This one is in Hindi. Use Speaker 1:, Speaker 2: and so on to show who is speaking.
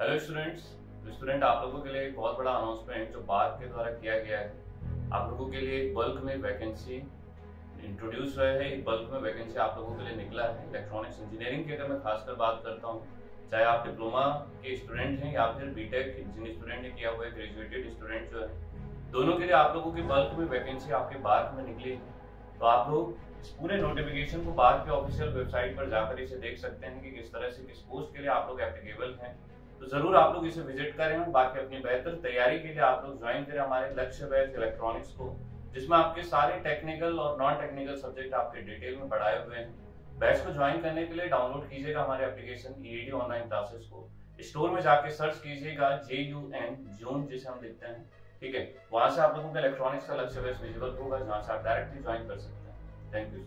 Speaker 1: हेलो स्टूडेंट्स स्टूडेंट आप लोगों के लिए एक बहुत बड़ा अनाउंसमेंट जो बार के द्वारा किया गया है। आप लोगों के लिए एक बल्क में वैकेंसी इंट्रोड्यूस हुआ है। एक बल्क में वैकेंसी आप लोगों के लिए निकला है। इलेक्ट्रॉनिक्स इंजीनियरिंग की अगर मैं खासकर बात करता हूँ, चाहे आप डिप्लोमा के स्टूडेंट हैं या फिर बीटेक जिन स्टूडेंट ने किया हुआ है ग्रेजुएटेड स्टूडेंट जो है, दोनों के लिए आप लोगों की बल्क में वैकेंसी आपके बार्क में निकली है। तो आप लोग इस पूरे नोटिफिकेशन को बार्क के ऑफिशियल वेबसाइट पर जाकर इसे देख सकते हैं कि किस तरह से किस पोस्ट के लिए आप लोग एप्लीकेबल हैं। तो ज़रूर आप लोग इसे विज़िट करें और बाकी अपनी बेहतर तैयारी के लिए आप लोग ज्वाइन करें हमारे लक्ष्य बैच इलेक्ट्रॉनिक्स को, जिसमें आपके सारे टेक्निकल और नॉन टेक्निकल सब्जेक्ट आपके डिटेल में पढ़ाए हुए हैं। बैच को ज्वाइन करने के लिए डाउनलोड कीजिएगा हमारे एप्लीकेशन ईडी ऑनलाइन क्लासेस को। स्टोर में जाके सर्च कीजिएगा जे यू एन जून जिसे हम लिखते हैं। ठीक है? वहाँ से आप लोगों का इलेक्ट्रॉनिक्स का लक्ष्य बैच विजिबल होगा, जहाँ से आप डायरेक्टली ज्वाइन कर सकते हैं। Thank you